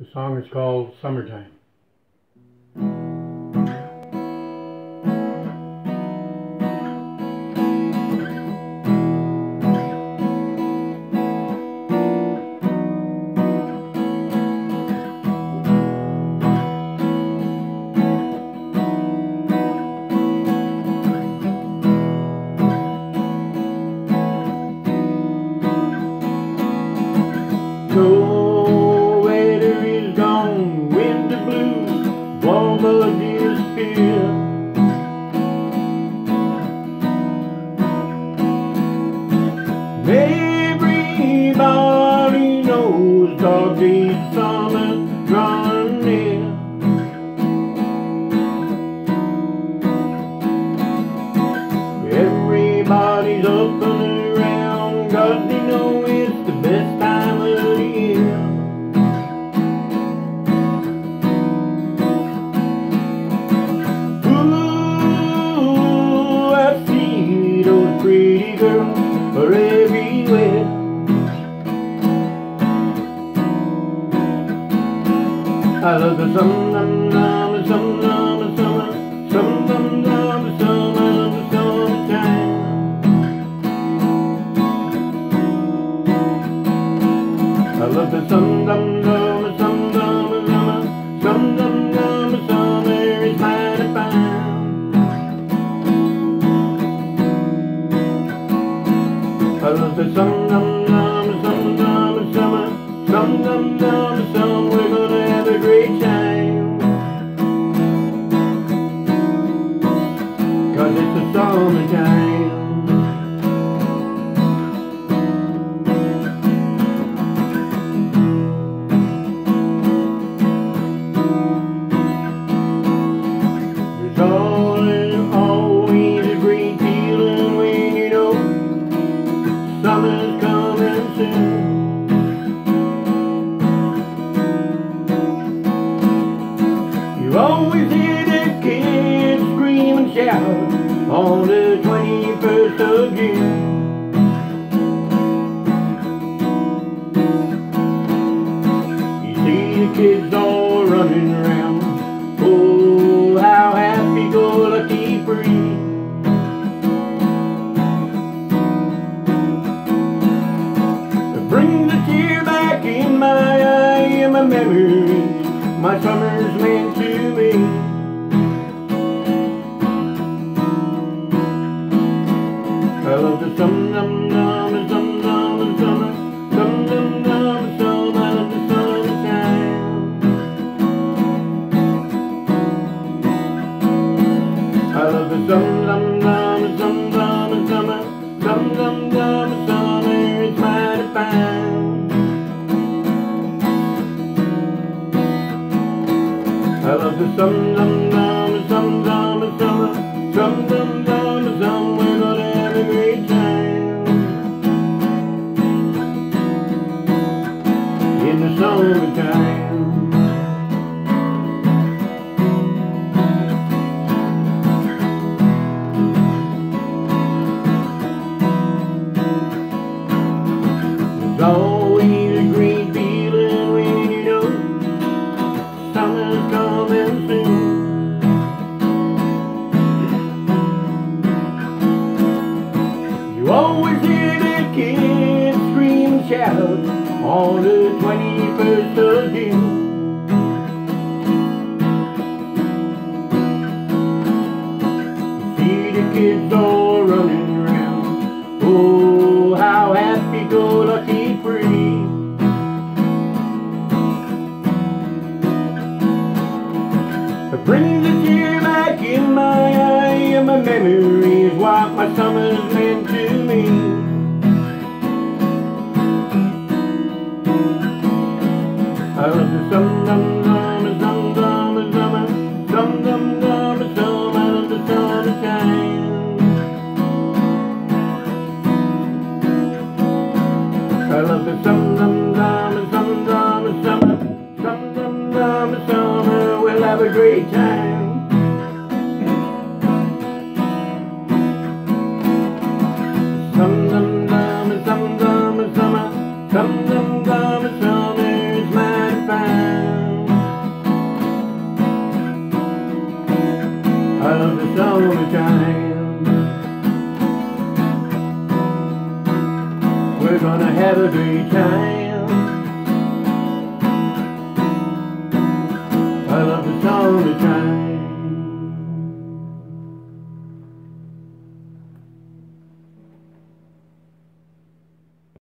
The song is called Summertime. Everybody knows dog I love the sum dum dum sum dum summer sum dum dum summer the summertime. I love the sum the summertime. There's on the 21st of June. You see the kids all running around. Oh, how happy go lucky free. It brings a tear back in my eye and my memories. My summer's I love the sum dum dum sum dum summer sum dum dum sum I love the summertime. I love the sum dum dum sum dum summer sum dum dum summer it's mighty fine. I love the dum dum the kids scream shout on the 21st of June. See the kids all running around. Oh, how happy go lucky free. It brings a tear back in my eye and my memory come the summer, we'll have a great time. Some some summer, some summer, summer, some some summer, summer is my time. I love the summertime. We're gonna have a great time. The summertime.